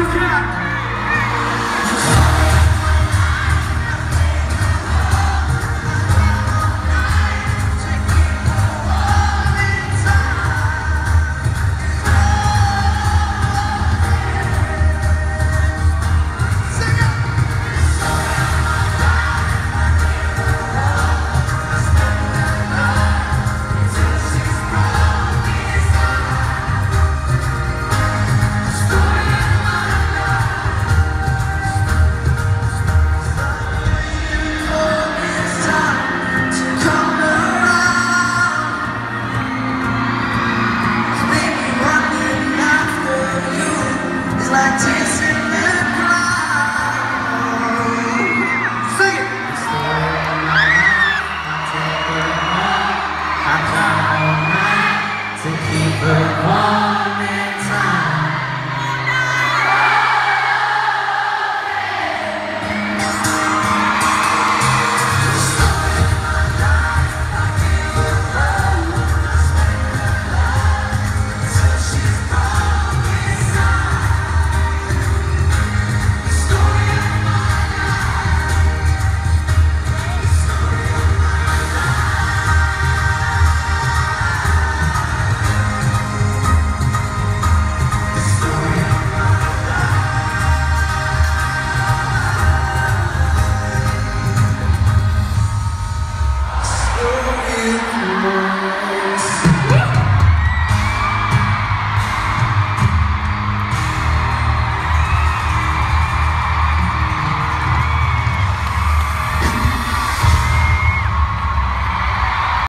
you can. The common